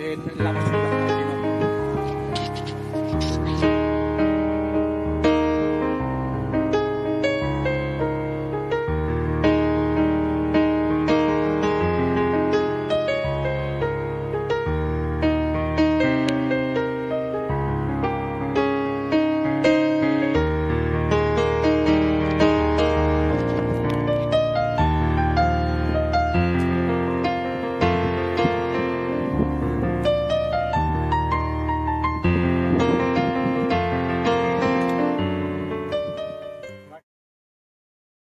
en la.